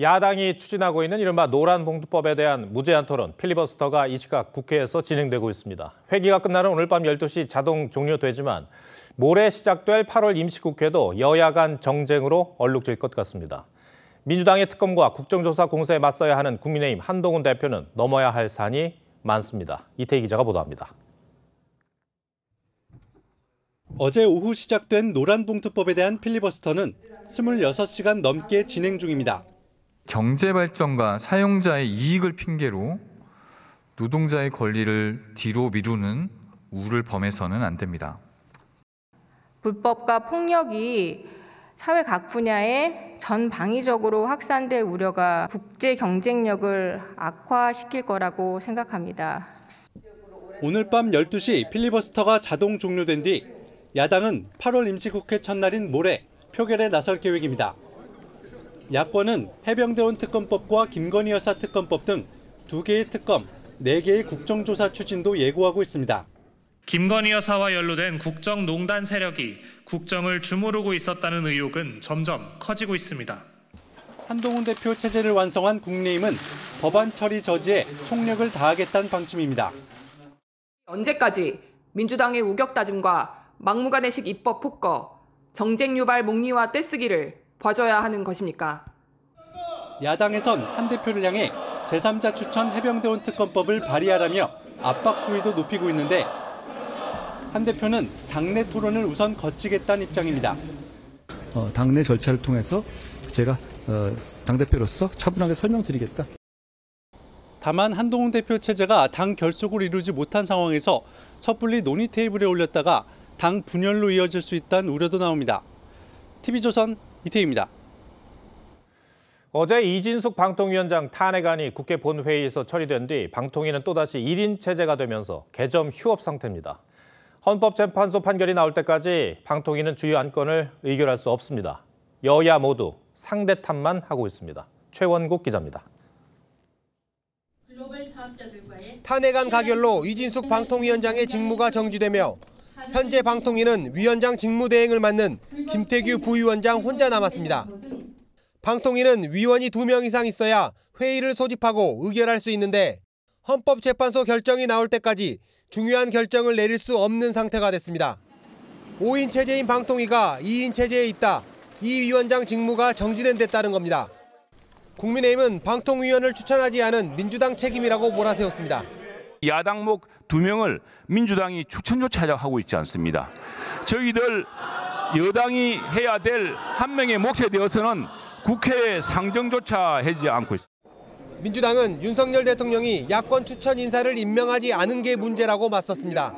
야당이 추진하고 있는 이른바 노란 봉투법에 대한 무제한 토론 필리버스터가 이 시각 국회에서 진행되고 있습니다. 회기가 끝나는 오늘 밤 12시 자동 종료되지만 모레 시작될 8월 임시국회도 여야 간 정쟁으로 얼룩질 것 같습니다. 민주당의 특검과 국정조사 공세에 맞서야 하는 국민의힘 한동훈 대표는 넘어야 할 산이 많습니다. 이태희 기자가 보도합니다. 어제 오후 시작된 노란봉투법에 대한 필리버스터는 26시간 넘게 진행 중입니다. 경제 발전과 사용자의 이익을 핑계로 노동자의 권리를 뒤로 미루는 우를 범해서는 안 됩니다. 불법과 폭력이 사회 각 분야에 전방위적으로 확산될 우려가 국제 경쟁력을 악화시킬 거라고 생각합니다. 오늘 밤 12시 필리버스터가 자동 종료된 뒤 야당은 8월 임시국회 첫날인 모레 표결에 나설 계획입니다. 야권은 해병대원 특검법과 김건희 여사 특검법 등 두 개의 특검, 네 개의 국정조사 추진도 예고하고 있습니다. 김건희 여사와 연루된 국정농단 세력이 국정을 주무르고 있었다는 의혹은 점점 커지고 있습니다. 한동훈 대표 체제를 완성한 국민의힘은 법안 처리 저지에 총력을 다하겠다는 방침입니다. 언제까지 민주당의 우격다짐과 막무가내식 입법 폭거, 정쟁 유발 목리와 떼쓰기를 봐줘야 하는 것입니까? 야당에선 한 대표를 향해 제3자 추천 해병대원 특검법을 발의하라며 압박 수위도 높이고 있는데 한 대표는 당내 토론을 우선 거치겠다는 입장입니다. 어, 당내 절차를 통해서 제가 어, 당대표로서 차분하게 설명드리겠다. 다만 한동훈 대표 체제가 당 결속을 이루지 못한 상황에서 섣불리 논의 테이블에 올렸다가 당 분열로 이어질 수 있다는 우려도 나옵니다. TV조선 이태희입니다. 어제 이진숙 방통위원장 탄핵안이 국회 본회의에서 처리된 뒤 방통위는 또다시 1인 체제가 되면서 개점 휴업 상태입니다. 헌법재판소 판결이 나올 때까지 방통위는 주요 안건을 의결할 수 없습니다. 여야 모두 상대 탓만 하고 있습니다. 최원국 기자입니다. 탄핵안 가결로 이진숙 방통위원장의 직무가 정지되며 현재 방통위는 위원장 직무대행을 맡는 김태규 부위원장 혼자 남았습니다. 방통위는 위원이 2명 이상 있어야 회의를 소집하고 의결할 수 있는데 헌법재판소 결정이 나올 때까지 중요한 결정을 내릴 수 없는 상태가 됐습니다. 5인 체제인 방통위가 2인 체제에 있다. 이 위원장 직무가 정지된 데 따른 겁니다. 국민의힘은 방통위원을 추천하지 않은 민주당 책임이라고 몰아세웠습니다. 야당목 두 명을 민주당이 추천조차 하고 있지 않습니다. 저희들 여당이 해야 될 한 명의 몫에 대해서는 국회 상정조차 하지 않고 있습니다. 민주당은 윤석열 대통령이 야권 추천 인사를 임명하지 않은 게 문제라고 맞섰습니다.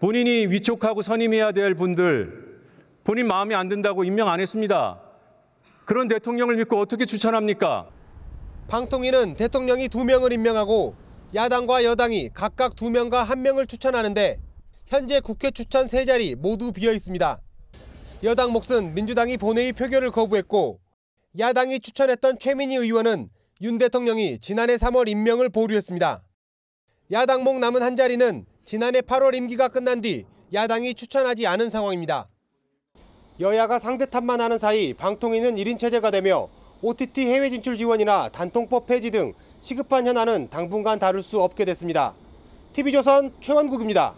본인이 위촉하고 선임해야 될 분들 본인 마음에 안 든다고 임명 안 했습니다. 그런 대통령을 믿고 어떻게 추천합니까? 방통위는 대통령이 두 명을 임명하고 야당과 여당이 각각 두 명과 한 명을 추천하는데 현재 국회 추천 세 자리 모두 비어 있습니다. 여당 몫은 민주당이 본회의 표결을 거부했고 야당이 추천했던 최민희 의원은 윤 대통령이 지난해 3월 임명을 보류했습니다. 야당 목 남은 한 자리는 지난해 8월 임기가 끝난 뒤 야당이 추천하지 않은 상황입니다. 여야가 상대 탓만 하는 사이 방통위는 1인 체제가 되며 OTT 해외 진출 지원이나 단통법 폐지 등 시급한 현안은 당분간 다룰 수 없게 됐습니다. TV조선 최원국입니다.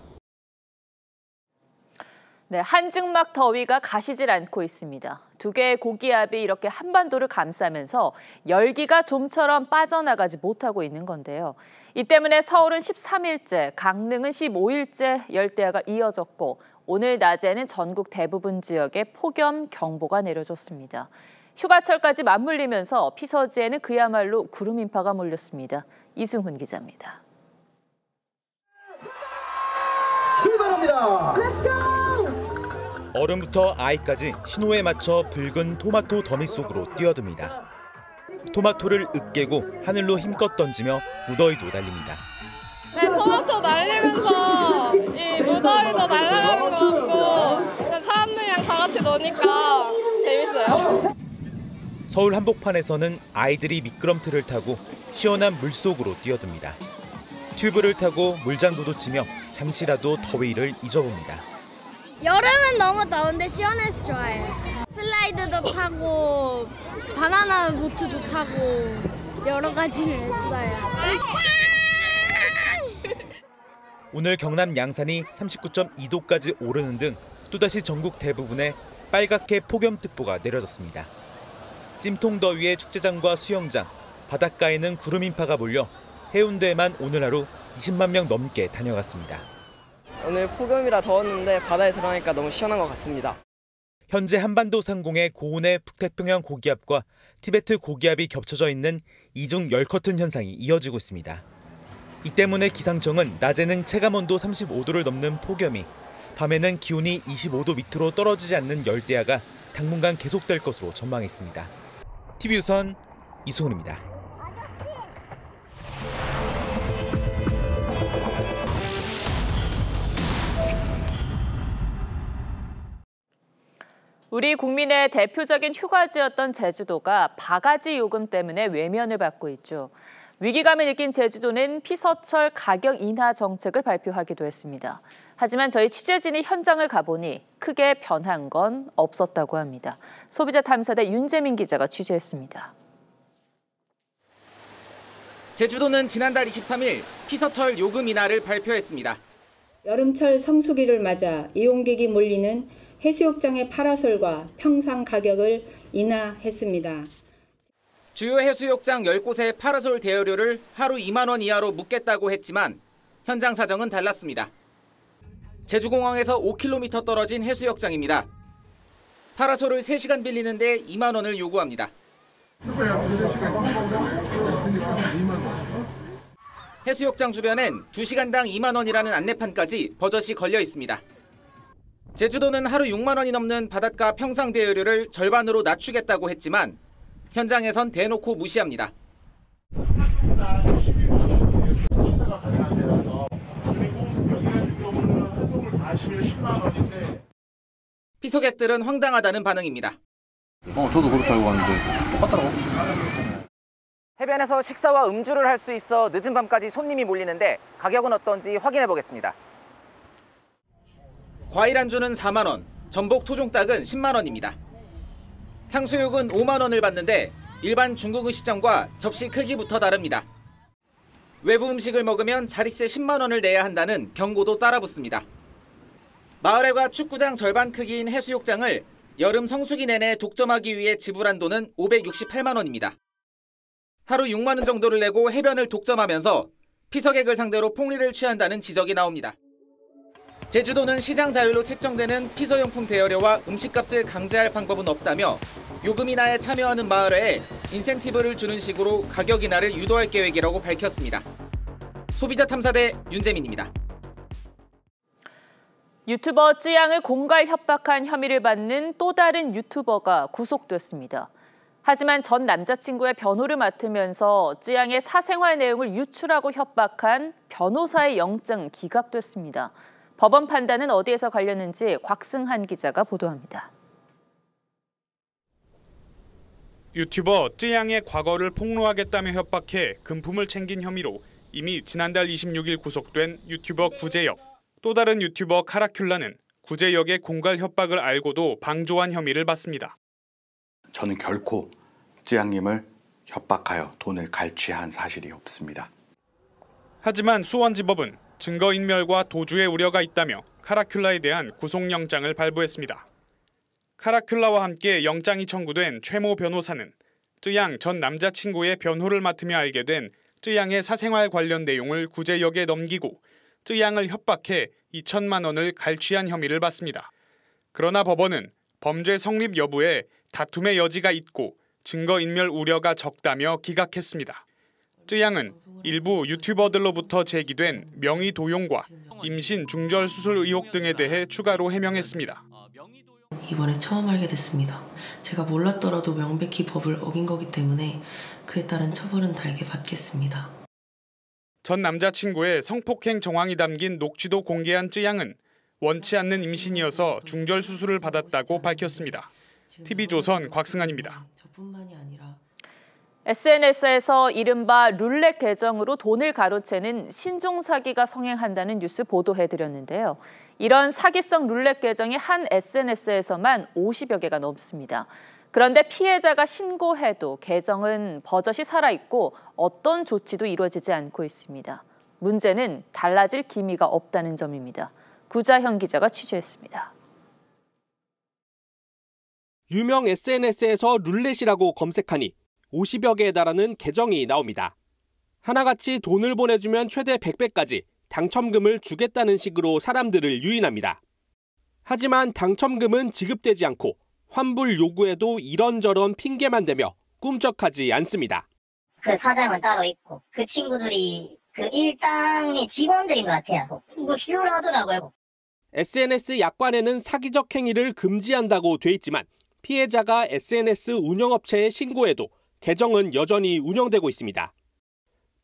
네, 한증막 더위가 가시질 않고 있습니다. 두 개의 고기압이 이렇게 한반도를 감싸면서 열기가 좀처럼 빠져나가지 못하고 있는 건데요. 이 때문에 서울은 13일째, 강릉은 15일째 열대야가 이어졌고 오늘 낮에는 전국 대부분 지역에 폭염 경보가 내려졌습니다. 휴가철까지 맞물리면서 피서지에는 그야말로 구름 인파가 몰렸습니다. 이승훈 기자입니다. 출발합니다. 어른부터 아이까지 신호에 맞춰 붉은 토마토 더미 속으로 뛰어듭니다. 토마토를 으깨고 하늘로 힘껏 던지며 무더위도 달립니다. 네, 토마토 날리면서 이 무더위도 날아가는 것 같고 사람들이랑 다 같이 노니까 재밌어요. 서울 한복판에서는 아이들이 미끄럼틀을 타고 시원한 물 속으로 뛰어듭니다. 튜브를 타고 물장구도 치며 잠시라도 더위를 잊어봅니다. 여름은 너무 더운데 시원해서 좋아요. 슬라이드 슬라이드도 타고 바나나 보트도 타고 여러 가지를 했어요. 오늘 경남 양산이 39.2도까지 오르는 등 또다시 전국 대부분에 빨갛게 폭염특보가 내려졌습니다. 찜통 더위에 축제장과 수영장, 바닷가에는 구름 인파가 몰려 해운대에만 오늘 하루 20만 명 넘게 다녀갔습니다. 오늘 폭염이라 더웠는데 바다에 들어가니까 너무 시원한 것 같습니다. 현재 한반도 상공의 고온의 북태평양 고기압과 티베트 고기압이 겹쳐져 있는 이중 열커튼 현상이 이어지고 있습니다. 이 때문에 기상청은 낮에는 체감온도 35도를 넘는 폭염이 밤에는 기온이 25도 밑으로 떨어지지 않는 열대야가 당분간 계속될 것으로 전망했습니다. TV우선 이승훈입니다. 우리 국민의 대표적인 휴가지였던 제주도가 바가지 요금 때문에 외면을 받고 있죠. 위기감을 느낀 제주도는 피서철 가격 인하 정책을 발표하기도 했습니다. 하지만 저희 취재진이 현장을 가보니 크게 변한 건 없었다고 합니다. 소비자 탐사대 윤재민 기자가 취재했습니다. 제주도는 지난달 23일 피서철 요금 인하를 발표했습니다. 여름철 성수기를 맞아 이용객이 몰리는 해수욕장의 파라솔과 평상 가격을 인하했습니다. 주요 해수욕장 10곳의 파라솔 대여료를 하루 2만 원 이하로 묶겠다고 했지만 현장 사정은 달랐습니다. 제주공항에서 5km 떨어진 해수욕장입니다. 파라솔을 3시간 빌리는데 2만 원을 요구합니다. 해수욕장 주변엔 2시간당 2만 원이라는 안내판까지 버젓이 걸려 있습니다. 제주도는 하루 6만 원이 넘는 바닷가 평상 대여료를 절반으로 낮추겠다고 했지만 현장에선 대놓고 무시합니다. 피서객들은 황당하다는 반응입니다. 어, 저도 그렇게 알고 왔는데 똑같더라고. 해변에서 식사와 음주를 할 수 있어 늦은 밤까지 손님이 몰리는데 가격은 어떤지 확인해 보겠습니다. 과일 안주는 4만 원, 전복 토종닭은 10만 원입니다. 탕수육은 5만 원을 받는데 일반 중국 음식점과 접시 크기부터 다릅니다. 외부 음식을 먹으면 자릿세 10만 원을 내야 한다는 경고도 따라붙습니다. 마을회과 축구장 절반 크기인 해수욕장을 여름 성수기 내내 독점하기 위해 지불한 돈은 568만 원입니다. 하루 6만 원 정도를 내고 해변을 독점하면서 피서객을 상대로 폭리를 취한다는 지적이 나옵니다. 제주도는 시장 자율로 책정되는 피서용품 대여료와 음식값을 강제할 방법은 없다며 요금 인하에 참여하는 마을회에 인센티브를 주는 식으로 가격 인하를 유도할 계획이라고 밝혔습니다. 소비자 탐사대 윤재민입니다. 유튜버 쯔양을 공갈 협박한 혐의를 받는 또 다른 유튜버가 구속됐습니다. 하지만 전 남자친구의 변호를 맡으면서 쯔양의 사생활 내용을 유출하고 협박한 변호사의 영장 기각됐습니다. 법원 판단은 어디에서 갈렸는지 곽승한 기자가 보도합니다. 유튜버 쯔양의 과거를 폭로하겠다며 협박해 금품을 챙긴 혐의로 이미 지난달 26일 구속된 유튜버 구제혁. 또 다른 유튜버 카라큘라는 구제혁의 공갈 협박을 알고도 방조한 혐의를 받습니다. 저는 결코 쯔양님을 협박하여 돈을 갈취한 사실이 없습니다. 하지만 수원지법은 증거인멸과 도주의 우려가 있다며 카라큘라에 대한 구속영장을 발부했습니다. 카라큘라와 함께 영장이 청구된 최모 변호사는 쯔양 전 남자친구의 변호를 맡으며 알게 된 쯔양의 사생활 관련 내용을 구제역에 넘기고 쯔양을 협박해 2천만 원을 갈취한 혐의를 받습니다. 그러나 법원은 범죄 성립 여부에 다툼의 여지가 있고 증거인멸 우려가 적다며 기각했습니다. 쯔양은 일부 유튜버들로부터 제기된 명의 도용과 임신 중절 수술 의혹 등에 대해 추가로 해명했습니다. 이번에 처음 알게 됐습니다. 제가 몰랐더라도 명백히 법을 어긴 거기 때문에 그에 따른 처벌은 달게 받겠습니다. 전 남자친구의 성폭행 정황이 담긴 녹취도 공개한 쯔양은 원치 않는 임신이어서 중절 수술을 받았다고 밝혔습니다. TV조선 곽승환입니다. SNS에서 이른바 룰렛 계정으로 돈을 가로채는 신종 사기가 성행한다는 뉴스 보도해드렸는데요. 이런 사기성 룰렛 계정이 한 SNS에서만 50여 개가 넘습니다. 그런데 피해자가 신고해도 계정은 버젓이 살아있고 어떤 조치도 이루어지지 않고 있습니다. 문제는 달라질 기미가 없다는 점입니다. 구자현 기자가 취재했습니다. 유명 SNS에서 룰렛이라고 검색하니 50여 개에 달하는 계정이 나옵니다. 하나같이 돈을 보내주면 최대 100배까지 당첨금을 주겠다는 식으로 사람들을 유인합니다. 하지만 당첨금은 지급되지 않고 환불 요구에도 이런저런 핑계만 대며 꿈쩍하지 않습니다. 그 사장은 따로 있고 그 친구들이 그 일당의 직원들인 것 같아요. 뭐 휴를 하더라고요. SNS 약관에는 사기적 행위를 금지한다고 돼 있지만 피해자가 SNS 운영업체에 신고해도 계정은 여전히 운영되고 있습니다.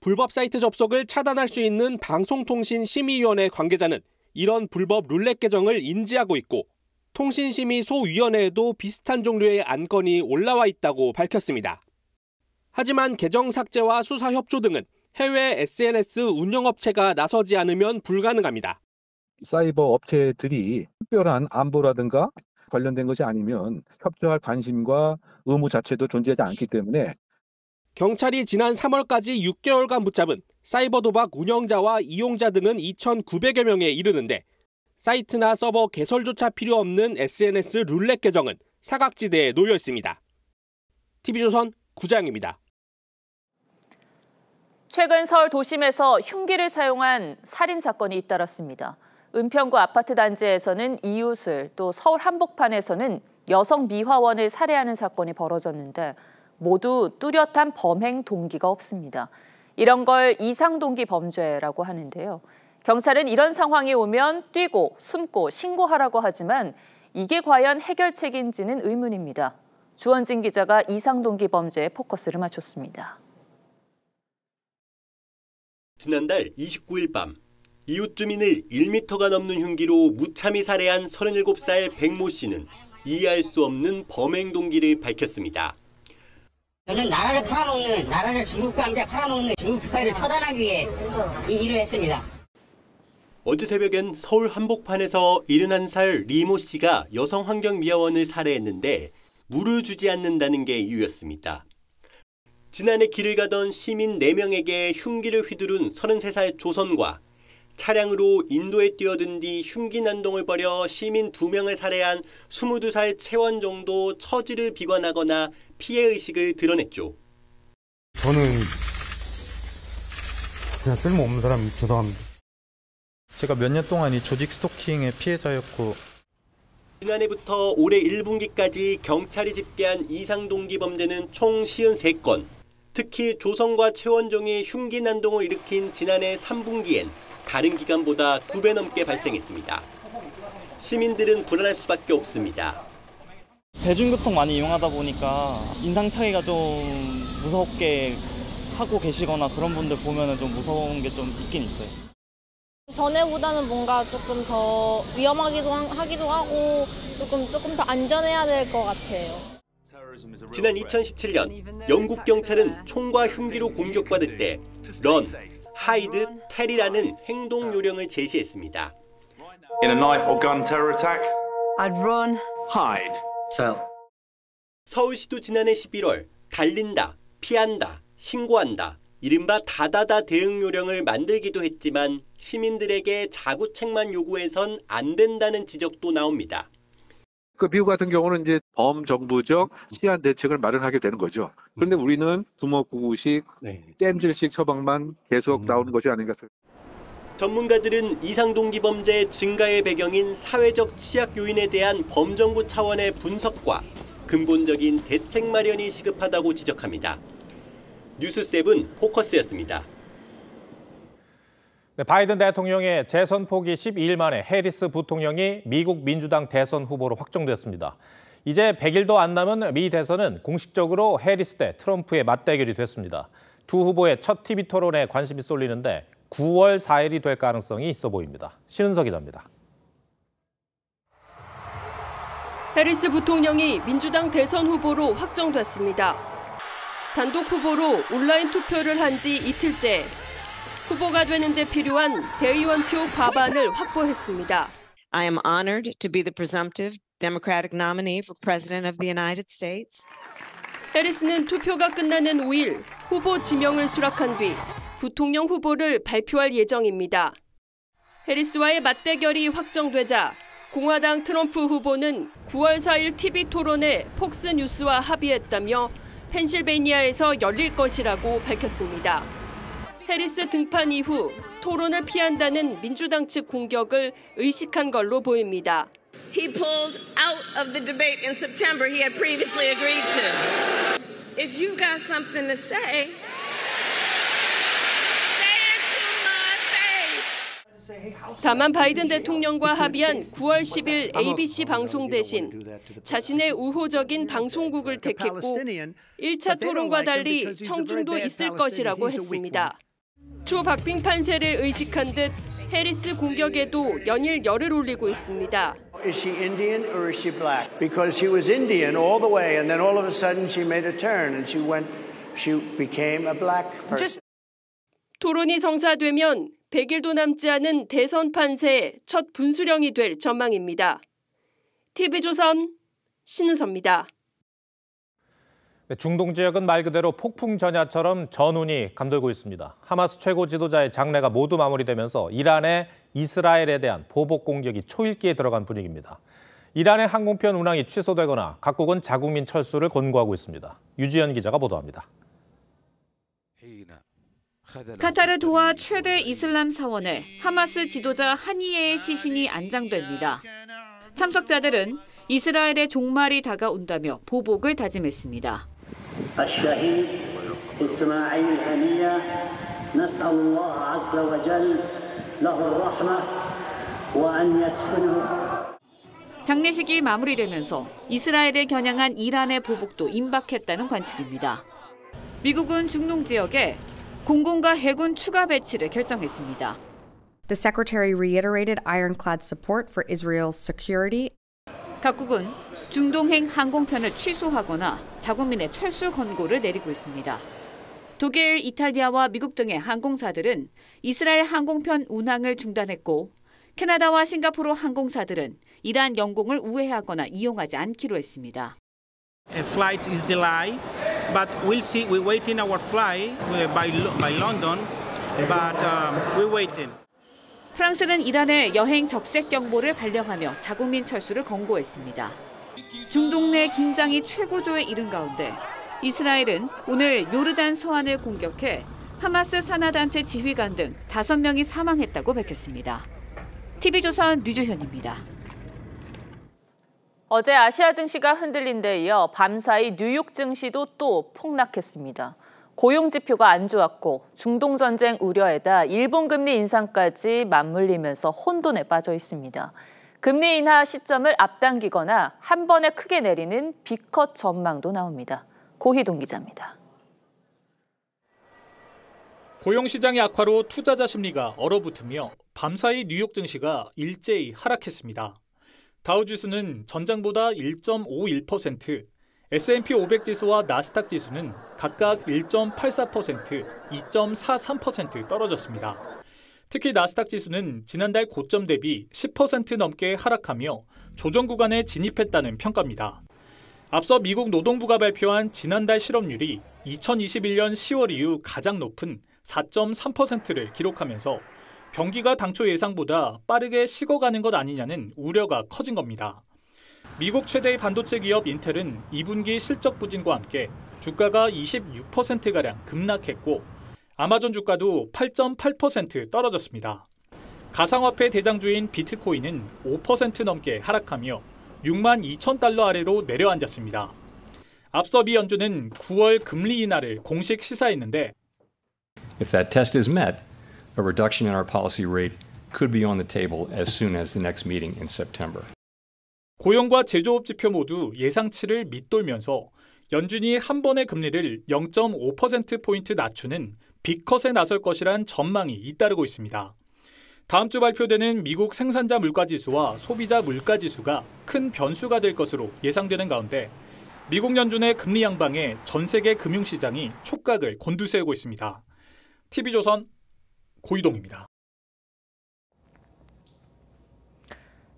불법 사이트 접속을 차단할 수 있는 방송통신심의위원회 관계자는 이런 불법 룰렛 계정을 인지하고 있고 통신심의 소위원회에도 비슷한 종류의 안건이 올라와 있다고 밝혔습니다. 하지만 계정 삭제와 수사 협조 등은 해외 SNS 운영업체가 나서지 않으면 불가능합니다. 사이버 업체들이 특별한 안보라든가 관련된 것이 아니면 협조할 관심과 의무 자체도 존재하지 않기 때문에 경찰이 지난 3월까지 6개월간 붙잡은 사이버 도박 운영자와 이용자 등은 2,900여 명에 이르는데 사이트나 서버 개설조차 필요 없는 SNS 룰렛 계정은 사각지대에 놓여 있습니다. TV조선 구자영입니다. 최근 서울 도심에서 흉기를 사용한 살인 사건이 잇따랐습니다. 은평구 아파트 단지에서는 이웃을 또 서울 한복판에서는 여성 미화원을 살해하는 사건이 벌어졌는데 모두 뚜렷한 범행 동기가 없습니다. 이런 걸 이상 동기 범죄라고 하는데요. 경찰은 이런 상황이 오면 뛰고 숨고 신고하라고 하지만 이게 과연 해결책인지는 의문입니다. 주원진 기자가 이상동기 범죄에 포커스를 맞췄습니다. 지난달 29일 밤 이웃 주민을 1m가 넘는 흉기로 무참히 살해한 37살 백모 씨는 이해할 수 없는 범행 동기를 밝혔습니다. 저는 나라를 팔아먹는 나라를 중국과 함께 팔아먹는 중국 스파이를 처단하기 위해 이 일을 했습니다. 어제 새벽엔 서울 한복판에서 71살 리모 씨가 여성 환경 미화원을 살해했는데 물을 주지 않는다는 게 이유였습니다. 지난해 길을 가던 시민 4명에게 흉기를 휘두른 33살 조선과 차량으로 인도에 뛰어든 뒤 흉기 난동을 벌여 시민 2명을 살해한 22살 최원정도 처지를 비관하거나 피해 의식을 드러냈죠. 저는 그냥 쓸모없는 사람 죄송합니다. 제가 몇 년 동안 이 조직 스토킹의 피해자였고 지난해부터 올해 1분기까지 경찰이 집계한 이상 동기 범죄는 총 53건. 특히 조성과 최원종이 흉기 난동을 일으킨 지난해 3분기엔 다른 기간보다 2배 넘게 발생했습니다. 시민들은 불안할 수밖에 없습니다. 대중교통 많이 이용하다 보니까 인상착의가 좀 무섭게 하고 계시거나 그런 분들 보면 좀 무서운 게 좀 있긴 있어요. 전에보다는 뭔가 조금 더 위험하기도 하기도 하고 조금 조금 더 안전해야 될 것 같아요. 지난 2017년 영국 경찰은 총과 흉기로 공격받을 때 런, 하이드, 테리라는 행동 요령을 제시했습니다. In a knife or gun terror attack, I'd run, hide. tell. 서울시도 지난해 11월 달린다, 피한다, 신고한다, 이른바 다다다 대응 요령을 만들기도 했지만 시민들에게 자구책만 요구해선 안 된다는 지적도 나옵니다. 그 미국 같은 경우는 이제 범정부적 시한 대책을 마련하게 되는 거죠. 그런데 우리는 두목구구식 땜질식 처방만 계속 나오는 것이 아닌가. 전문가들은 이상동기 범죄 증가의 배경인 사회적 취약 요인에 대한 범정부 차원의 분석과 근본적인 대책 마련이 시급하다고 지적합니다. 뉴스7 포커스였습니다. 네, 바이든 대통령의 재선 포기 12일 만에 해리스 부통령이 미국 민주당 대선 후보로 확정됐습니다. 이제 100일도 안 남은 미 대선은 공식적으로 해리스 대 트럼프의 맞대결이 됐습니다. 두 후보의 첫 TV 토론에 관심이 쏠리는데 9월 4일이 될 가능성이 있어 보입니다. 신은석 기자입니다. 해리스 부통령이 민주당 대선 후보로 확정됐습니다. 단독 후보로 온라인 투표를 한 지 이틀째 후보가 되는 데 필요한 대의원표 과반을 확보했습니다. I am honored to be the presumptive Democratic nominee for President of the United States. 해리스는 투표가 끝나는 5일 후보 지명을 수락한 뒤 부통령 후보를 발표할 예정입니다. 해리스와의 맞대결이 확정되자 공화당 트럼프 후보는 9월 4일 TV 토론에 폭스 뉴스와 합의했다며 펜실베이니아에서 열릴 것이라고 밝혔습니다. 해리스 등판 이후 토론을 피한다는 민주당 측 공격을 의식한 걸로 보입니다. He pulled out of the debate in September he had previously agreed to. If you got something to say, 다만 바이든 대통령과 합의한 9월 10일 ABC 방송 대신 자신의 우호적인 방송국을 택했고 1차 토론과 달리 청중도 있을 것이라고 했습니다. 조 박빙 판세를 의식한 듯 해리스 공격에도 연일 열을 올리고 있습니다. Is she Indian or is she black? Because she was Indian all the way, and then all of a sudden she made a turn and she went, she became a black person. 토론이 성사되면 100일도 남지 않은 대선 판세의 첫 분수령이 될 전망입니다. TV조선 신은서입니다. 네, 중동 지역은 말 그대로 폭풍 전야처럼 전운이 감돌고 있습니다. 하마스 최고 지도자의 장례가 모두 마무리되면서 이란의 이스라엘에 대한 보복 공격이 초읽기에 들어간 분위기입니다. 이란의 항공편 운항이 취소되거나 각국은 자국민 철수를 권고하고 있습니다. 유지연 기자가 보도합니다. 카타르 도하 최대 이슬람 사원에 하마스 지도자 하니에의 시신이 안장됩니다. 참석자들은 이스라엘의 종말이 다가온다며 보복을 다짐했습니다. 장례식이 마무리되면서 이스라엘에 겨냥한 이란의 보복도 임박했다는 관측입니다. 미국은 중동 지역에 공군과 해군 추가 배치를 결정했습니다. The secretary reiterated ironclad support for Israel's security. 각국은 중동행 항공편을 취소하거나 자국민의 철수 권고를 내리고 있습니다. 독일, 이탈리아와 미국 등의 항공사들은 이스라엘 항공편 운항을 중단했고 캐나다와 싱가포르 항공사들은 이란 영공을 우회하거나 이용하지 않기로 했습니다. A flight is delayed, but we'll see. We're waiting our flight by by London, but um, we're waiting. 프랑스는 이란의 여행 적색 경보를 발령하며 자국민 철수를 권고했습니다. 중동 내 긴장이 최고조에 이른 가운데 이스라엘은 오늘 요르단 서안을 공격해 하마스 산하단체 지휘관 등 5명이 사망했다고 밝혔습니다. TV조선 류주현입니다. 어제 아시아 증시가 흔들린 데 이어 밤사이 뉴욕 증시도 또 폭락했습니다. 고용 지표가 안 좋았고 중동 전쟁 우려에다 일본 금리 인상까지 맞물리면서 혼돈에 빠져 있습니다. 금리 인하 시점을 앞당기거나 한 번에 크게 내리는 비컷 전망도 나옵니다. 고희동 기자입니다. 고용 시장의 악화로 투자자 심리가 얼어붙으며 밤사이 뉴욕 증시가 일제히 하락했습니다. 다우 지수는 전장보다 1.51%, S&P 500 지수와 나스닥 지수는 각각 1.84%, 2.43% 떨어졌습니다. 특히 나스닥 지수는 지난달 고점 대비 10% 넘게 하락하며 조정 구간에 진입했다는 평가입니다. 앞서 미국 노동부가 발표한 지난달 실업률이 2021년 10월 이후 가장 높은 4.3%를 기록하면서 경기가 당초 예상보다 빠르게 식어가는 것 아니냐는 우려가 커진 겁니다. 미국 최대의 반도체 기업 인텔은 2분기 실적 부진과 함께 주가가 26%가량 급락했고 아마존 주가도 8.8% 떨어졌습니다. 가상화폐 대장주인 비트코인은 5% 넘게 하락하며 6만 2천 달러 아래로 내려앉았습니다. 앞서 미 연준은 9월 금리 인하를 공식 시사했는데 If that test is met, a reduction in our policy rate could be on the table as soon as the next meeting in September. 고용과 제조업 지표 모두 예상치를 밑돌면서 연준이 한 번의 금리를 0.5%포인트 낮추는 빅컷에 나설 것이란 전망이 잇따르고 있습니다. 다음 주 발표되는 미국 생산자 물가지수와 소비자 물가지수가 큰 변수가 될 것으로 예상되는 가운데 미국 연준의 금리 양방에 전 세계 금융시장이 촉각을 곤두세우고 있습니다. TV조선 고이동입니다.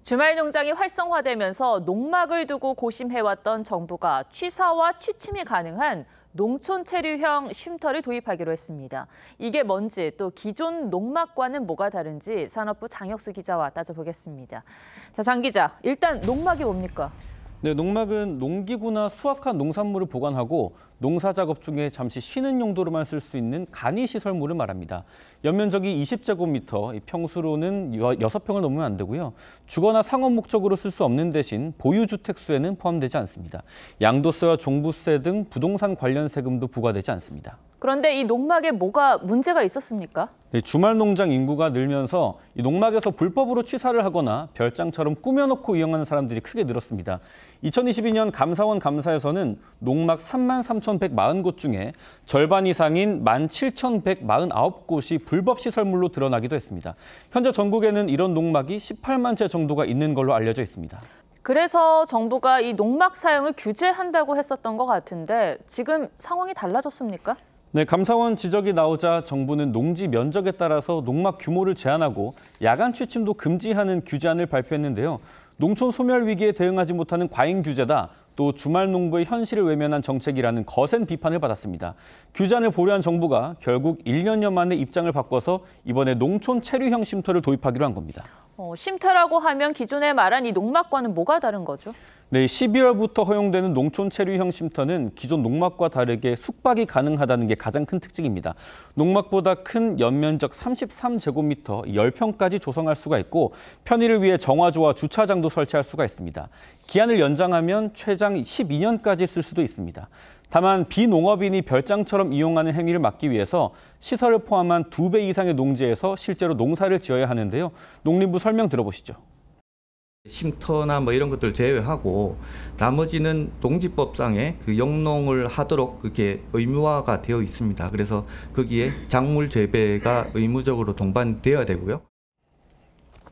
주말 농장이 활성화되면서 농막을 두고 고심해왔던 정부가 취사와 취침이 가능한 농촌 체류형 쉼터를 도입하기로 했습니다. 이게 뭔지 또 기존 농막과는 뭐가 다른지 산업부 장혁수 기자와 따져보겠습니다. 자, 장 기자, 일단 농막이 뭡니까? 네, 농막은 농기구나 수확한 농산물을 보관하고 농사 작업 중에 잠시 쉬는 용도로만 쓸 수 있는 간이 시설물을 말합니다. 연면적이 20제곱미터, 평수로는 6평을 넘으면 안 되고요. 주거나 상업 목적으로 쓸 수 없는 대신 보유주택 수에는 포함되지 않습니다. 양도세와 종부세 등 부동산 관련 세금도 부과되지 않습니다. 그런데 이 농막에 뭐가 문제가 있었습니까? 네, 주말 농장 인구가 늘면서 이 농막에서 불법으로 취사를 하거나 별장처럼 꾸며놓고 이용하는 사람들이 크게 늘었습니다. 2022년 감사원 감사에서는 농막 3만 3,140곳 중에 절반 이상인 17,149곳이 불법 시설물로 드러나기도 했습니다. 현재 전국에는 이런 농막이 18만 채 정도가 있는 걸로 알려져 있습니다. 그래서 정부가 이 농막 사용을 규제한다고 했었던 것 같은데 지금 상황이 달라졌습니까? 네, 감사원 지적이 나오자 정부는 농지 면적에 따라서 농막 규모를 제한하고 야간 취침도 금지하는 규제안을 발표했는데요. 농촌 소멸 위기에 대응하지 못하는 과잉 규제다. 또 주말 농부의 현실을 외면한 정책이라는 거센 비판을 받았습니다. 규제안을 보류한 정부가 결국 1년여 만에 입장을 바꿔서 이번에 농촌 체류형 쉼터를 도입하기로 한 겁니다. 어, 쉼터라고 하면 기존에 말한 이 농막과는 뭐가 다른 거죠? 네, 12월부터 허용되는 농촌 체류형 쉼터는 기존 농막과 다르게 숙박이 가능하다는 게 가장 큰 특징입니다. 농막보다 큰 연면적 33제곱미터 10평까지 조성할 수가 있고 편의를 위해 정화조와 주차장도 설치할 수가 있습니다. 기한을 연장하면 최장 12년까지 쓸 수도 있습니다. 다만 비농업인이 별장처럼 이용하는 행위를 막기 위해서 시설을 포함한 두 배 이상의 농지에서 실제로 농사를 지어야 하는데요. 농림부 설명 들어보시죠. 쉼터나 뭐 이런 것들 제외하고 나머지는 농지법상에 그 영농을 하도록 그게 의무화가 되어 있습니다. 그래서 거기에 작물 재배가 의무적으로 동반되어야 되고요.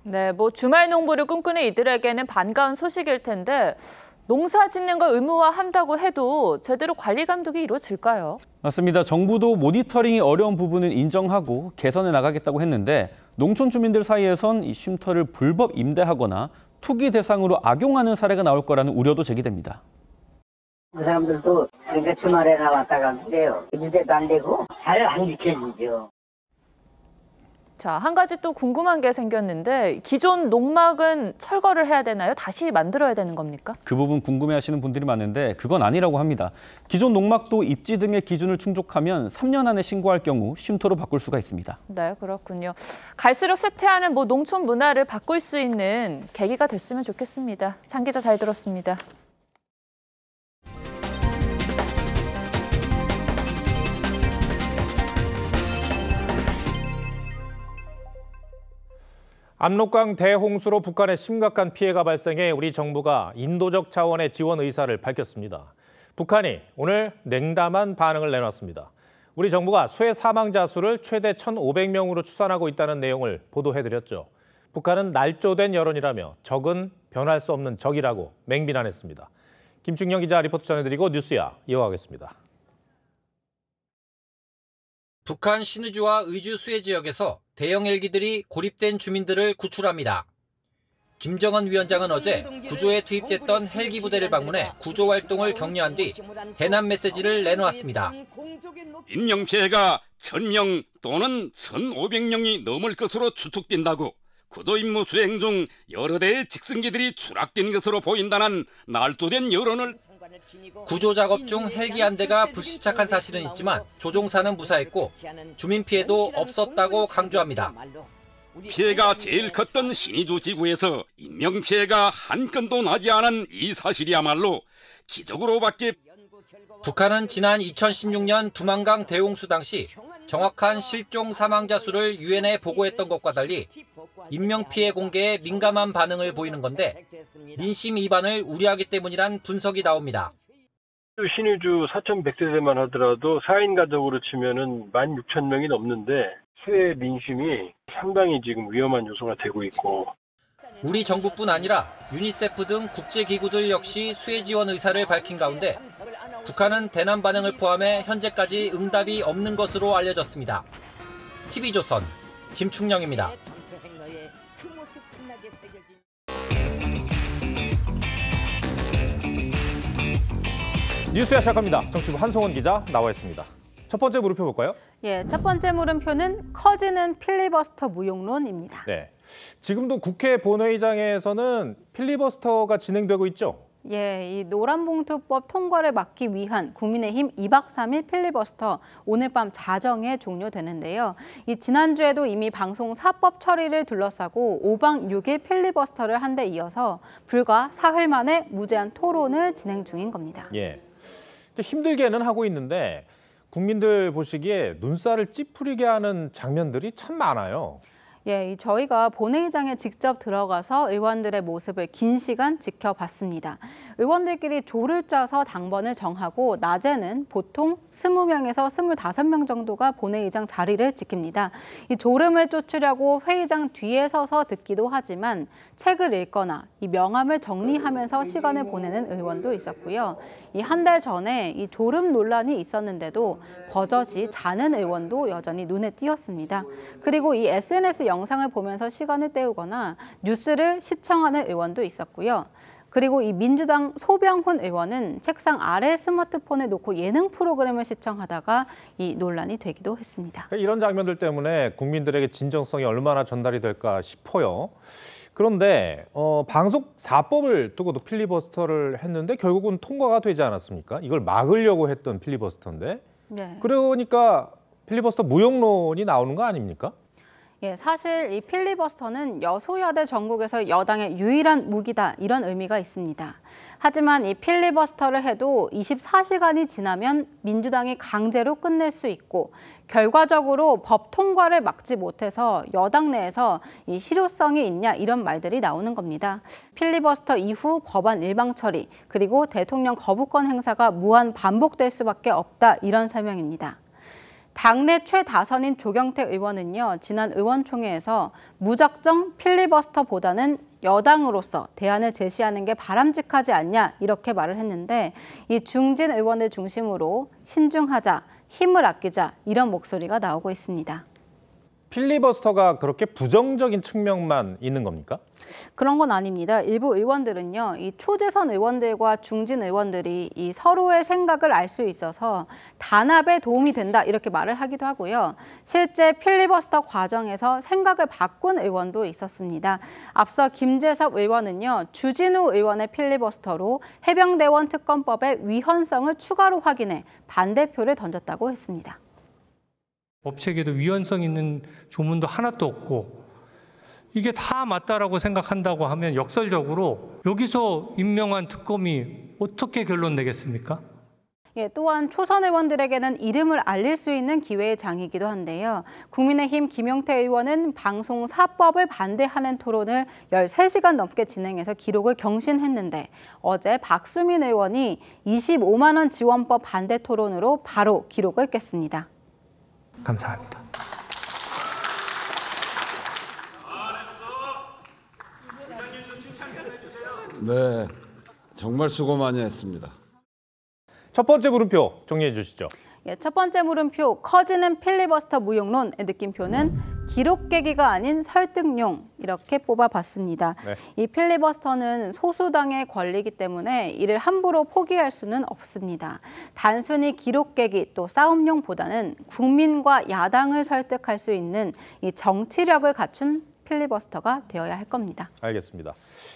네, 뭐 주말 농부를 꿈꾸는 이들에게는 반가운 소식일 텐데 농사 짓는 걸 의무화한다고 해도 제대로 관리 감독이 이루어질까요? 맞습니다. 정부도 모니터링이 어려운 부분은 인정하고 개선해 나가겠다고 했는데 농촌 주민들 사이에선 이 쉼터를 불법 임대하거나 투기 대상으로 악용하는 사례가 나올 거라는 우려도 제기됩니다. 그 사람들도 그러니까 주말에 나 왔다가 그래요. 유대도 안 되고 잘 안 지켜지죠. 자, 한 가지 또 궁금한 게 생겼는데 기존 농막은 철거를 해야 되나요? 다시 만들어야 되는 겁니까? 그 부분 궁금해 하시는 분들이 많은데 그건 아니라고 합니다. 기존 농막도 입지 등의 기준을 충족하면 3년 안에 신고할 경우 쉼터로 바꿀 수가 있습니다. 네, 그렇군요. 갈수록 쇠퇴하는 뭐 농촌 문화를 바꿀 수 있는 계기가 됐으면 좋겠습니다. 장 기자 잘 들었습니다. 압록강 대홍수로 북한에 심각한 피해가 발생해 우리 정부가 인도적 차원의 지원 의사를 밝혔습니다. 북한이 오늘 냉담한 반응을 내놨습니다. 우리 정부가 수해 사망자 수를 최대 1,500명으로 추산하고 있다는 내용을 보도해드렸죠. 북한은 날조된 여론이라며 적은 변할 수 없는 적이라고 맹비난했습니다. 김충영 기자 리포트 전해드리고 뉴스야 이어가겠습니다. 북한 신의주와 의주 수해 지역에서 대형 헬기들이 고립된 주민들을 구출합니다. 김정은 위원장은 어제 구조에 투입됐던 헬기 부대를 방문해 구조 활동을 격려한 뒤 대남 메시지를 내놓았습니다. 인명 피해가 1000명 또는 1500명이 넘을 것으로 추측된다고 구조 임무 수행 중 여러 대의 직승기들이 추락된 것으로 보인다는 날조된 여론을 구조 작업 중 헬기 한 대가 불시착한 사실은 있지만 조종사는 무사했고 주민 피해도 없었다고 강조합니다. 피해가 제일 컸던 신의주 지구에서 인명 피해가 한 건도 나지 않은 이 사실이야말로 기적으로밖에 북한은 지난 2016년 두만강 대홍수 당시 정확한 실종 사망자 수를 유엔에 보고했던 것과 달리 인명 피해 공개에 민감한 반응을 보이는 건데 민심 위반을 우려하기 때문이란 분석이 나옵니다. 신의주 4,100세대만 하더라도 4인 가족으로 치면은 16,000명이 넘는데 수해 민심이 상당히 지금 위험한 요소가 되고 있고 우리 정부뿐 아니라 유니세프 등 국제기구들 역시 수해 지원 의사를 밝힌 가운데 북한은 대남 반응을 포함해 현재까지 응답이 없는 것으로 알려졌습니다. TV조선 김충령입니다. 뉴스야 시작합니다. 정치부 한송원 기자 나와 있습니다. 첫 번째 물음표 볼까요? 예, 첫 번째 물음표는 커지는 필리버스터 무용론입니다. 네, 지금도 국회 본회의장에서는 필리버스터가 진행되고 있죠? 예, 이 노란봉투법 통과를 막기 위한 국민의힘 2박 3일 필리버스터 오늘 밤 자정에 종료되는데요. 이 지난주에도 이미 방송 사법 처리를 둘러싸고 5박 6일 필리버스터를 한 데 이어서 불과 사흘 만에 무제한 토론을 진행 중인 겁니다. 예. 힘들게는 하고 있는데 국민들 보시기에 눈살을 찌푸리게 하는 장면들이 참 많아요. 예, 저희가 본회의장에 직접 들어가서 의원들의 모습을 긴 시간 지켜봤습니다. 의원들끼리 조를 짜서 당번을 정하고 낮에는 보통 20명에서 25명 정도가 본회의장 자리를 지킵니다. 이 졸음을 쫓으려고 회의장 뒤에 서서 듣기도 하지만 책을 읽거나 이 명함을 정리하면서 시간을 보내는 의원도 있었고요. 이 한 달 전에 이 졸음 논란이 있었는데도 버젓이 자는 의원도 여전히 눈에 띄었습니다. 그리고 이 SNS 영상을 보면서 시간을 때우거나 뉴스를 시청하는 의원도 있었고요. 그리고 이 민주당 소병훈 의원은 책상 아래 스마트폰을 놓고 예능 프로그램을 시청하다가 이 논란이 되기도 했습니다. 이런 장면들 때문에 국민들에게 진정성이 얼마나 전달이 될까 싶어요. 그런데 어, 방송 4법을 두고도 필리버스터를 했는데 결국은 통과가 되지 않았습니까? 이걸 막으려고 했던 필리버스터인데 네. 그러니까 필리버스터 무용론이 나오는 거 아닙니까? 예, 사실 이 필리버스터는 여소야대 전국에서 여당의 유일한 무기다 이런 의미가 있습니다. 하지만 이 필리버스터를 해도 24시간이 지나면 민주당이 강제로 끝낼 수 있고 결과적으로 법 통과를 막지 못해서 여당 내에서 이 실효성이 있냐 이런 말들이 나오는 겁니다. 필리버스터 이후 법안 일방 처리 그리고 대통령 거부권 행사가 무한 반복될 수밖에 없다 이런 설명입니다. 당내 최다선인 조경태 의원은요, 지난 의원총회에서 무작정 필리버스터보다는 여당으로서 대안을 제시하는 게 바람직하지 않냐 이렇게 말을 했는데 이 중진 의원을 중심으로 신중하자, 힘을 아끼자 이런 목소리가 나오고 있습니다. 필리버스터가 그렇게 부정적인 측면만 있는 겁니까? 그런 건 아닙니다. 일부 의원들은요, 이 초재선 의원들과 중진 의원들이 이 서로의 생각을 알 수 있어서 단합에 도움이 된다 이렇게 말을 하기도 하고요. 실제 필리버스터 과정에서 생각을 바꾼 의원도 있었습니다. 앞서 김재섭 의원은요, 주진우 의원의 필리버스터로 해병대원 특검법의 위헌성을 추가로 확인해 반대표를 던졌다고 했습니다. 법체계도 위헌성 있는 조문도 하나도 없고 이게 다 맞다라고 생각한다고 하면 역설적으로 여기서 임명한 특검이 어떻게 결론 내겠습니까? 예, 또한 초선 의원들에게는 이름을 알릴 수 있는 기회의 장이기도 한데요. 국민의힘 김용태 의원은 방송 사법을 반대하는 토론을 13시간 넘게 진행해서 기록을 경신했는데 어제 박수민 의원이 25만 원 지원법 반대 토론으로 바로 기록을 깼습니다. 감사합니다. 네, 정말 수고 많이 했습니다. 첫 번째 물음표 정리해 주시죠. 예, 첫 번째 물음표 커지는 필리버스터 무용론의 느낌표는 기록 깨기가 아닌 설득용 이렇게 뽑아봤습니다. 네. 이 필리버스터는 소수당의 권리이기 때문에 이를 함부로 포기할 수는 없습니다. 단순히 기록 깨기 또 싸움용보다는 국민과 야당을 설득할 수 있는 이 정치력을 갖춘 필리버스터가 되어야 할 겁니다. 알겠습니다.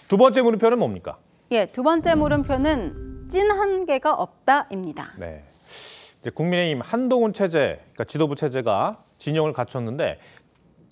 두 번째 물음표는 뭡니까? 예, 두 번째 물음표는 찐 한계가 없다입니다. 네. 이제 국민의힘 한동훈 체제, 그러니까 지도부 체제가 진영을 갖췄는데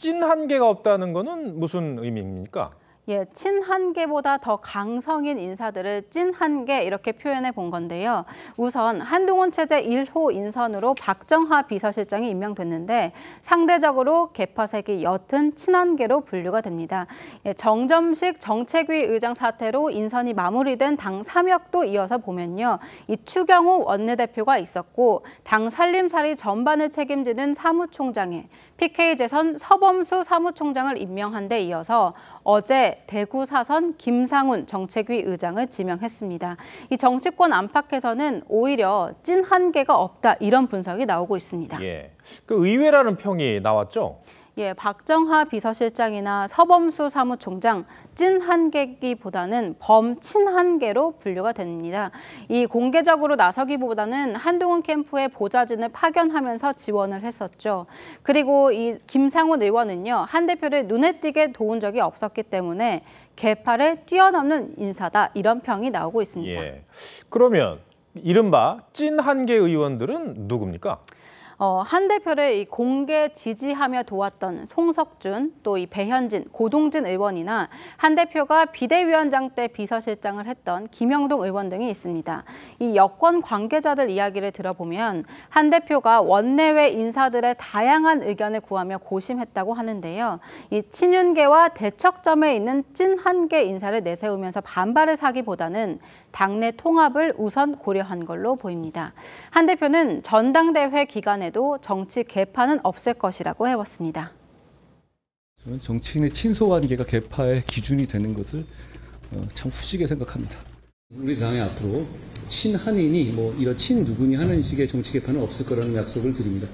찐 한계가 없다는 거는 무슨 의미입니까? 예, 친한계보다 더 강성인 인사들을 찐한계 이렇게 표현해 본 건데요. 우선 한동훈 체제 1호 인선으로 박정하 비서실장이 임명됐는데 상대적으로 개파색이 옅은 친한계로 분류가 됩니다. 예, 정점식 정책위 의장 사태로 인선이 마무리된 당 3역도 이어서 보면요. 이 추경호 원내대표가 있었고 당 살림살이 전반을 책임지는 사무총장에 PK재선 서범수 사무총장을 임명한 데 이어서 어제 대구 사선 김상훈 정책위 의장을 지명했습니다. 이 정치권 안팎에서는 오히려 찐 한계가 없다 이런 분석이 나오고 있습니다. 예. 그 의외라는 평이 나왔죠. 예, 박정하 비서실장이나 서범수 사무총장 찐 한계기보다는 범친 한계로 분류가 됩니다. 이 공개적으로 나서기보다는 한동훈 캠프에 보좌진을 파견하면서 지원을 했었죠. 그리고 이 김상훈 의원은요. 한 대표를 눈에 띄게 도운 적이 없었기 때문에 개파를 뛰어넘는 인사다 이런 평이 나오고 있습니다. 예. 그러면 이른바 찐 한계 의원들은 누굽니까? 어, 한 대표를 이 공개 지지하며 도왔던 송석준, 또 이 배현진, 고동진 의원이나 한 대표가 비대위원장 때 비서실장을 했던 김영동 의원 등이 있습니다. 이 여권 관계자들 이야기를 들어보면 한 대표가 원내외 인사들의 다양한 의견을 구하며 고심했다고 하는데요. 이 친윤계와 대척점에 있는 찐 한계 인사를 내세우면서 반발을 사기보다는 당내 통합을 우선 고려한 걸로 보입니다. 한 대표는 전당대회 기간에 도 정치 개파는 없을 것이라고 해왔습니다. 저는 정치인의 친소관계가 개파의 기준이 되는 것을 어, 참 후지게 생각합니다. 우리 당의 앞으로 친한인이 뭐 이런 친 누구니 하는 식의 정치 개파는 없을 거라는 약속을 드립니다.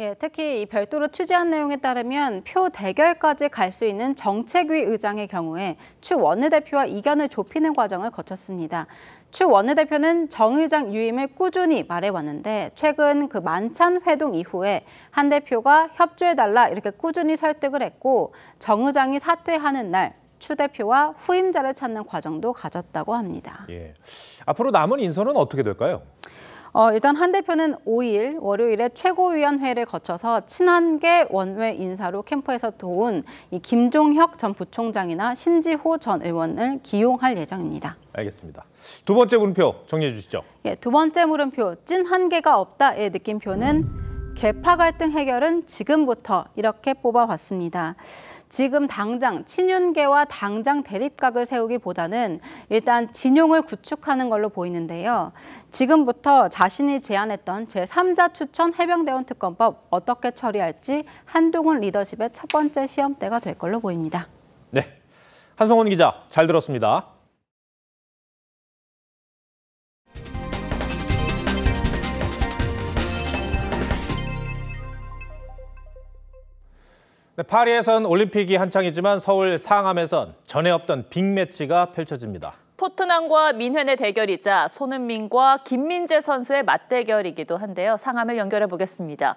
예, 특히 이 별도로 취재한 내용에 따르면 표 대결까지 갈 수 있는 정책위 의장의 경우에 추 원내대표와 이견을 좁히는 과정을 거쳤습니다. 추 원내대표는 정 의장 유임을 꾸준히 말해왔는데 최근 그 만찬 회동 이후에 한 대표가 협조해달라 이렇게 꾸준히 설득을 했고 정 의장이 사퇴하는 날 추 대표와 후임자를 찾는 과정도 가졌다고 합니다. 예. 앞으로 남은 인선은 어떻게 될까요? 어, 일단 한 대표는 5일 월요일에 최고위원회를 거쳐서 친한계 원외 인사로 캠프에서 도운 이 김종혁 전 부총장이나 신지호 전 의원을 기용할 예정입니다. 알겠습니다. 두 번째 물음표 정리해 주시죠. 예, 두 번째 물음표 찐 한계가 없다의 느낌표는 개파 갈등 해결은 지금부터 이렇게 뽑아봤습니다. 지금 당장 친윤계와 당장 대립각을 세우기보다는 일단 진용을 구축하는 걸로 보이는데요. 지금부터 자신이 제안했던 제3자 추천 해병대원 특검법 어떻게 처리할지 한동훈 리더십의 첫 번째 시험대가 될 걸로 보입니다. 네, 한성원 기자 잘 들었습니다. 파리에선 올림픽이 한창이지만 서울 상암에선 전에 없던 빅매치가 펼쳐집니다. 토트넘과 민현의 대결이자 손흥민과 김민재 선수의 맞대결이기도 한데요. 상암을 연결해 보겠습니다.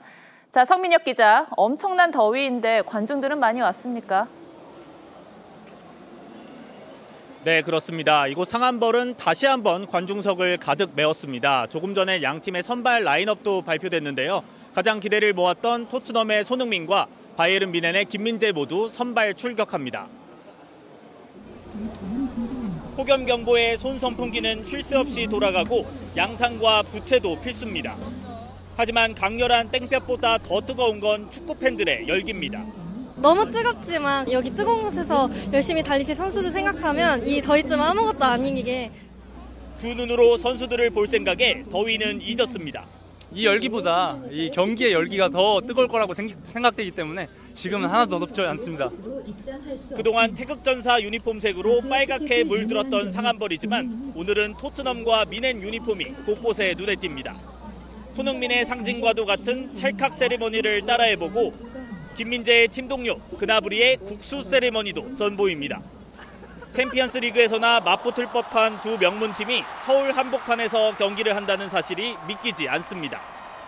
자, 성민혁 기자, 엄청난 더위인데 관중들은 많이 왔습니까? 네, 그렇습니다. 이곳 상암벌은 다시 한번 관중석을 가득 메웠습니다. 조금 전에 양 팀의 선발 라인업도 발표됐는데요. 가장 기대를 모았던 토트넘의 손흥민과 바이에른 미넨의 김민재 모두 선발 출격합니다. 폭염 경보에 손 선풍기는 쉴 새 없이 돌아가고 양상과 부채도 필수입니다. 하지만 강렬한 땡볕보다 더 뜨거운 건 축구 팬들의 열기입니다. 너무 뜨겁지만 여기 뜨거운 곳에서 열심히 달리실 선수들 생각하면 이 더위쯤 아무것도 아니게 두 눈으로 선수들을 볼 생각에 더위는 잊었습니다. 이 열기보다 이 경기의 열기가 더 뜨거울 거라고 생각 되기 때문에 지금은 하나도 덥지 않습니다. 그동안 태극전사 유니폼색으로 빨갛게 물들었던 상암벌이지만 오늘은 토트넘과 뮌헨 유니폼이 곳곳에 눈에 띕니다. 손흥민의 상징과도 같은 찰칵 세리머니를 따라해보고 김민재의 팀 동료 그나브리의 국수 세리머니도 선보입니다. 챔피언스 리그에서나 맞붙을 법한 두 명문팀이 서울 한복판에서 경기를 한다는 사실이 믿기지 않습니다.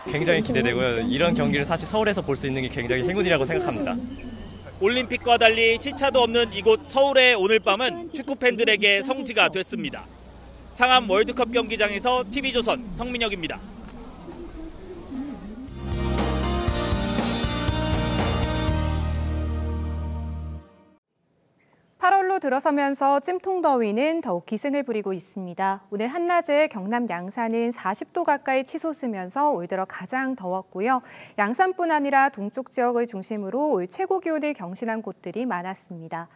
굉장히 기대되고요. 이런 경기를 사실 서울에서 볼 수 있는 게 굉장히 행운이라고 생각합니다. 올림픽과 달리 시차도 없는 이곳 서울의 오늘 밤은 축구 팬들에게 성지가 됐습니다. 상암 월드컵 경기장에서 TV조선 성민혁입니다. 8월로 들어서면서 찜통더위는 더욱 기승을 부리고 있습니다. 오늘 한낮에 경남 양산은 40도 가까이 치솟으면서 올 들어 가장 더웠고요. 양산뿐 아니라 동쪽 지역을 중심으로 올 최고 기온을 경신한 곳들이 많았습니다.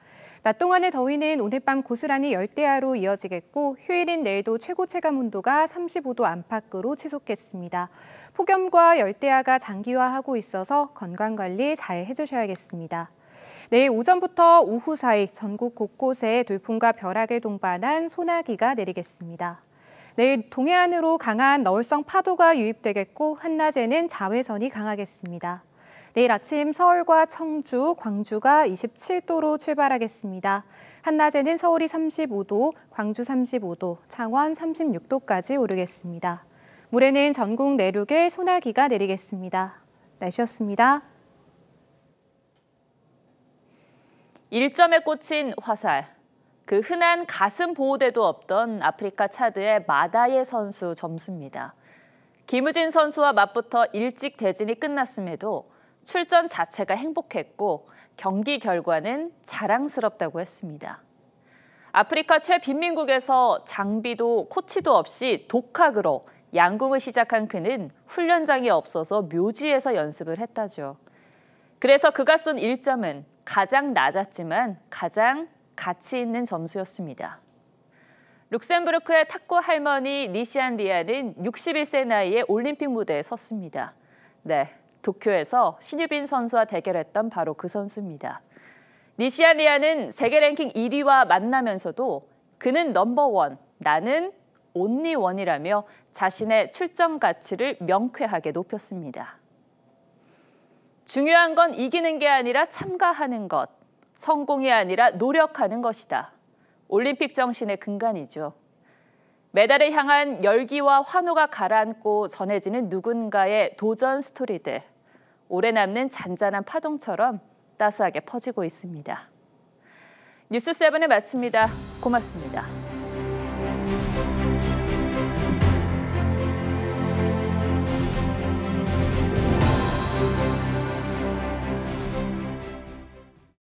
낮 동안의 더위는 오늘 밤 고스란히 열대야로 이어지겠고 휴일인 내일도 최고 체감 온도가 35도 안팎으로 치솟겠습니다. 폭염과 열대야가 장기화하고 있어서 건강관리 잘 해주셔야겠습니다. 내일 오전부터 오후 사이 전국 곳곳에 돌풍과 벼락을 동반한 소나기가 내리겠습니다. 내일 동해안으로 강한 너울성 파도가 유입되겠고 한낮에는 자외선이 강하겠습니다. 내일 아침 서울과 청주, 광주가 27도로 출발하겠습니다. 한낮에는 서울이 35도, 광주 35도, 창원 36도까지 오르겠습니다. 모레는 전국 내륙에 소나기가 내리겠습니다. 날씨였습니다. 일점에 꽂힌 화살. 그 흔한 가슴 보호대도 없던 아프리카 차드의 마다예 선수 점수입니다. 김우진 선수와 맞붙어 일찍 대진이 끝났음에도 출전 자체가 행복했고 경기 결과는 자랑스럽다고 했습니다. 아프리카 최빈민국에서 장비도 코치도 없이 독학으로 양궁을 시작한 그는 훈련장이 없어서 묘지에서 연습을 했다죠. 그래서 그가 쏜 1점은 가장 낮았지만 가장 가치 있는 점수였습니다. 룩셈부르크의 탁구 할머니 니시아리안은 61세 나이에 올림픽 무대에 섰습니다. 네, 도쿄에서 신유빈 선수와 대결했던 바로 그 선수입니다. 니시아리안은 세계 랭킹 1위와 만나면서도 그는 넘버원, 나는 only one이라며 자신의 출전 가치를 명쾌하게 높였습니다. 중요한 건 이기는 게 아니라 참가하는 것, 성공이 아니라 노력하는 것이다. 올림픽 정신의 근간이죠. 메달을 향한 열기와 환호가 가라앉고 전해지는 누군가의 도전 스토리들. 오래 남는 잔잔한 파동처럼 따스하게 퍼지고 있습니다. 뉴스 세븐을 마칩니다. 고맙습니다.